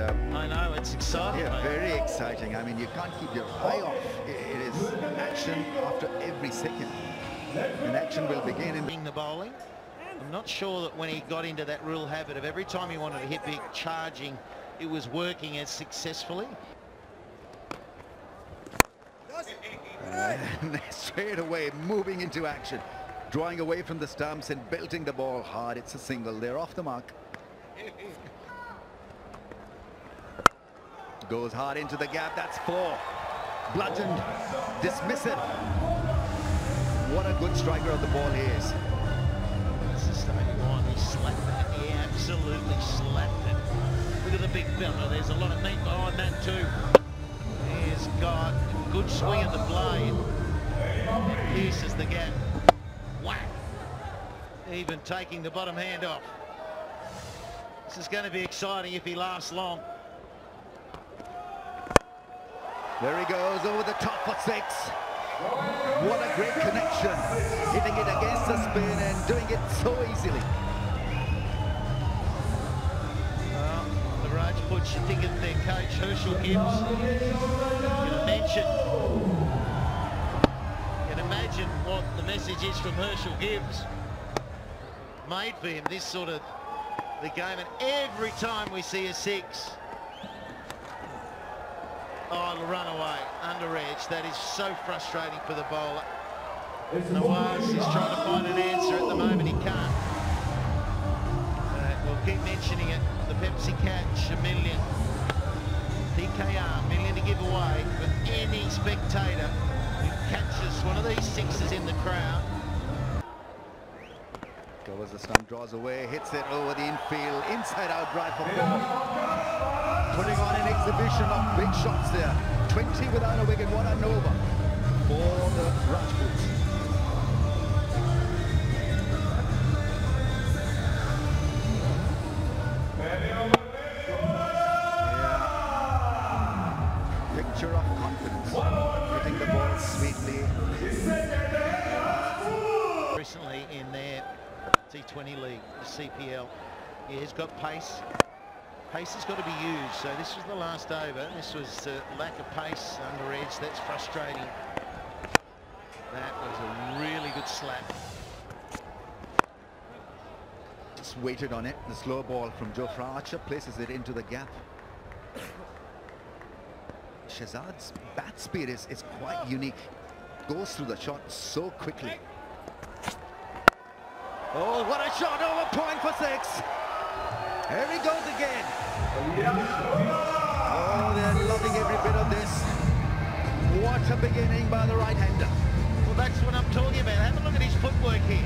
Um, I know, it's exciting. Yeah, very exciting. I mean, you can't keep your eye off. It is action after every second. And action will begin in the... The bowling. I'm not sure that when he got into that real habit of every time he wanted to hit big charging, it was working as successfully. And straight away, moving into action. Drawing away from the stumps and belting the ball hard. It's a single. They're off the mark. Goes hard into the gap. That's four. Bludgeoned. Dismiss it. What a good striker of the ball he is. This is starting on. He slapped it. He absolutely slapped it. Look at the big belter. There's a lot of meat behind that too. He's got a good swing of the blade. And pierces the gap. Whack. Even taking the bottom hand off. This is going to be exciting if he lasts long. There he goes over the top for six. What a great connection. Hitting it against the spin and doing it so easily. Well, the Rajputs, you think of their coach, Herschel Gibbs. You can mention, you can imagine what the message is from Herschel Gibbs. Made for him this sort of the game, and every time we see a six, oh, the runaway, under edge, that is so frustrating for the bowler. Nawaz is trying to find an answer at the moment, he can't. Uh, we'll keep mentioning it. The Pepsi Catch, a million. PKR, million to give away for any spectator who catches one of these sixes in the crowd. Covers the stump, draws away, hits it over the infield, inside out drive for four. Putting on an exhibition of big shots there. 20 without a wicket, what an over for the Rajputs. He's got pace. Pace has got to be used. So this was the last over. This was uh, lack of pace under edge. That's frustrating. That was a really good slap. Just waited on it. The slow ball from Jofra Archer places it into the gap. Shahzad's bat speed is, is quite unique. Goes through the shot so quickly. Oh, what a shot over point for six. Here he goes again. Oh, they're loving every bit of this. What a beginning by the right-hander. Well, that's what I'm talking about. Have a look at his footwork here.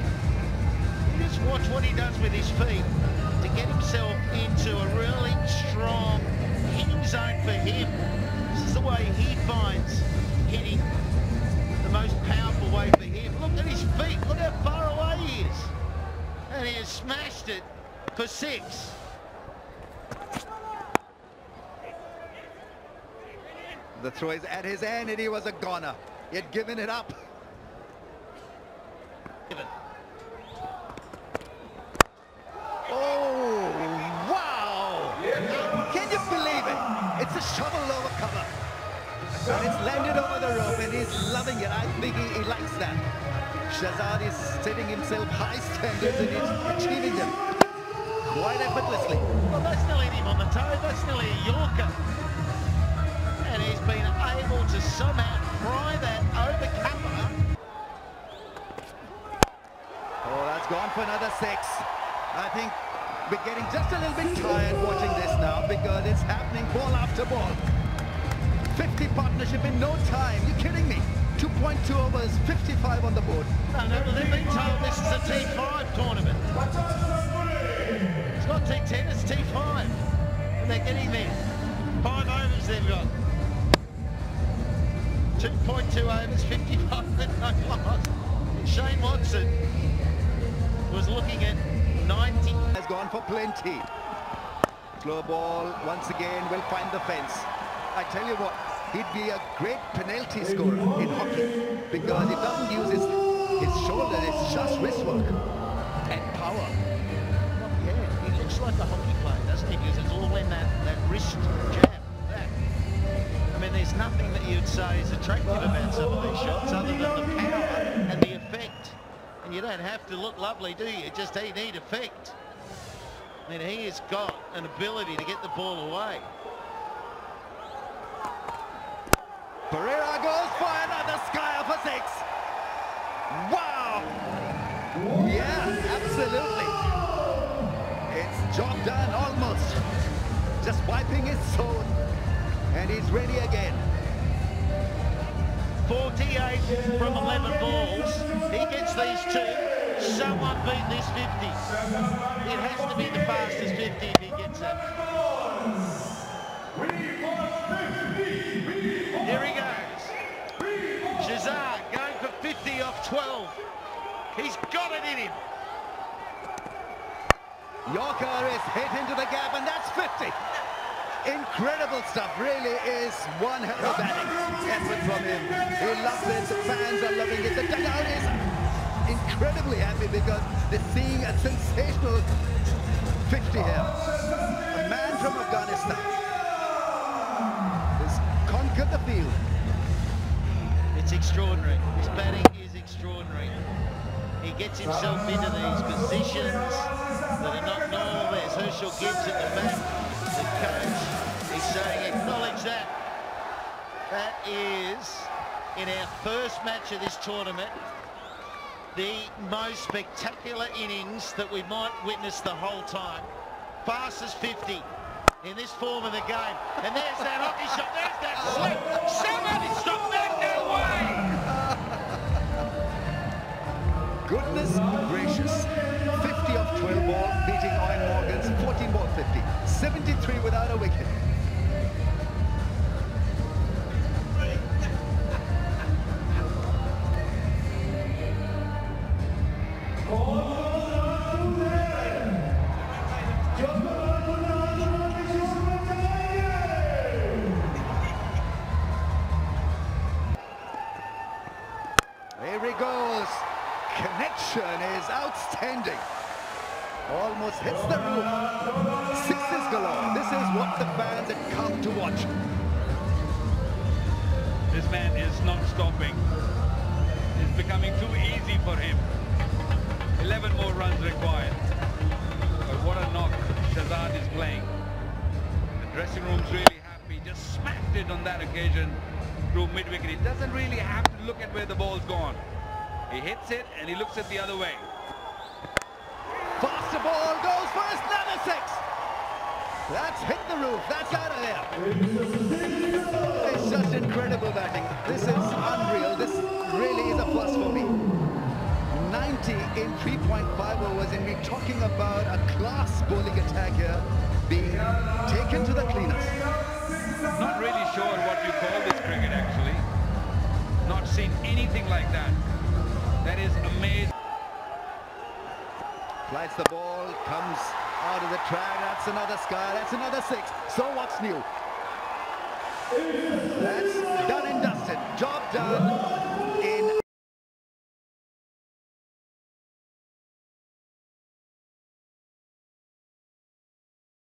Just watch what he does with his feet to get himself into a really strong hitting zone for him. This is the way he finds hitting the most powerful way for him. Look at his feet. Look how far away he is. And he has smashed it for six. The throw is at his end and he was a goner. He had given it up. Oh, wow! Can you believe it? It's a shovel over cover. And it's landed over the rope and he's loving it. I think he, he likes that. Shahzad is setting himself high standards and he's achieving them quite effortlessly. Well, that's nearly him on the toe. That's nearly a Yorker. And he's been able to somehow pry that over cover. Oh, that's gone for another six. I think we're getting just a little bit tired watching this now because it's happening ball after ball. 50 partnership in no time. You're kidding me? 2.2 overs, 55 on the board. No, no, they've been told this is a T5 tournament. It's not T10, it's T5. And they're getting there. Five overs they've got. 2.2 overs, 55 and no loss. Shane Watson was looking at 90. Has gone for plenty. Slow ball once again will find the fence. I tell you what, he'd be a great penalty scorer in hockey because he doesn't use his, his shoulder, it's just wrist work and power. Yeah, he looks like a hockey player, fantastic because it's all in that, that wrist you'd say is attractive about some of these shots other than the power and the effect. And you don't have to look lovely, do you? Just he need effect. I mean, he has got an ability to get the ball away. Pereira goes for another sky for six. Wow! Yeah, absolutely. It's job done almost. Just wiping his soul. And he's ready again. 48 from 11 balls. He gets these two. Someone beat this 50. It has to be the fastest 50 if he gets it. Here he goes. Shahzad going for 50 off 12. He's got it in him. Yorker is hit into the gap and that's 50. Incredible stuff, really is one hell of a batting effort from him. He loves it, the fans are loving it, the dugout is incredibly happy because they're seeing a sensational 50 here. A man from Afghanistan has conquered the field. It's extraordinary. His batting is extraordinary. He gets himself into these positions that are not normal. There's Herschel Gibbs at the back, the coach. He's saying, acknowledge that. That is, in our first match of this tournament, the most spectacular innings that we might witness the whole time. Fastest 50 in this form of the game. And there's that hockey shot. There's that slip. Somebody stop that. Connection is outstanding. Almost hits the roof. Sixes galore. This is what the fans had come to watch. This man is not stopping. It's becoming too easy for him. 11 more runs required. But what a knock Shahzad is playing. The dressing room's really happy. Just smacked it on that occasion through mid-wicket. He doesn't really have to look at where the ball's gone. He hits it and he looks at the other way. Faster ball goes for another six. That's hit the roof. That's out of there. It's just incredible batting. This is unreal. This really is a plus for me. 90 in 3.5 overs and we're talking about a class bowling attack here being taken to the cleaners. Not really sure what you call this cricket actually. Not seen anything like that. That is amazing. Flights the ball, comes out of the track. That's another sky. That's another six. So what's new? That's done and dusted. Job done.